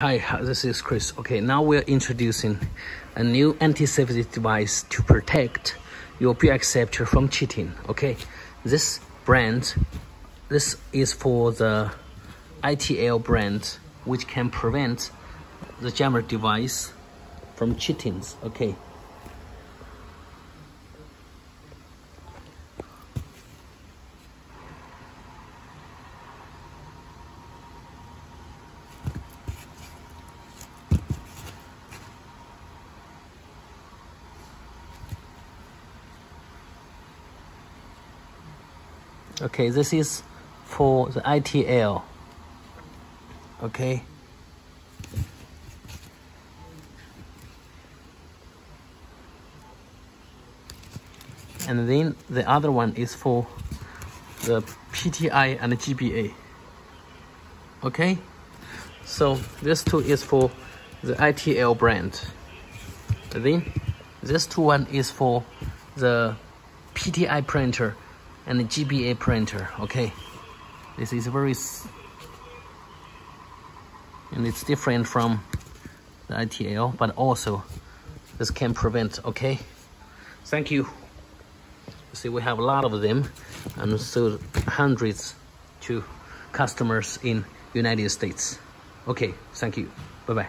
Hi, this is Chris. Okay, now we're introducing a new anti-safety device to protect your bill acceptor from cheating. Okay, this brand, this is for the ITL brand, which can prevent the jammer device from cheating. Okay. Okay this is for the ITL okay. And then the other one is for the PTI and the GBA okay? So this two is for the ITL brand. Then this two one is for the PTI printer and the GBA printer okay? This is very and it's different from the ITL but also this can prevent okay? Thank you. See we have a lot of them and sold hundreds to customers in United States. Okay thank you. Bye bye